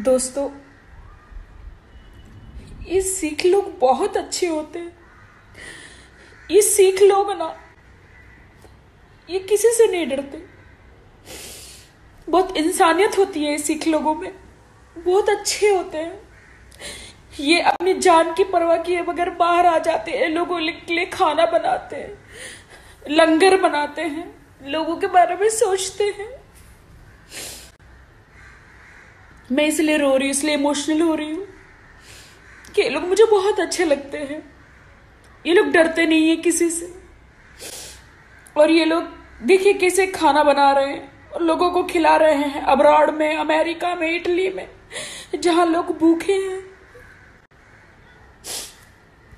दोस्तों, ये सिख लोग बहुत अच्छे होते ये सिख लोग ना, ये किसी से नहीं डरते। बहुत इंसानियत होती है सिख लोगों में। बहुत अच्छे होते हैं। ये अपनी जान की परवाह किए बगैर बाहर आ जाते हैं, लोगों के लिए खाना बनाते हैं। लंगर बनाते हैं, लोगों के बारे में सोचते हैं। मैं इसलिए रो रही हूँ, इसलिए इमोशनल हो रही हूँ कि ये लोग मुझे बहुत अच्छे लगते हैं। ये लोग डरते नहीं है किसी से। और ये लोग, देखिए कैसे खाना बना रहे हैं और लोगों को खिला रहे हैं। अब्रॉड में, अमेरिका में, इटली में, जहाँ लोग भूखे हैं।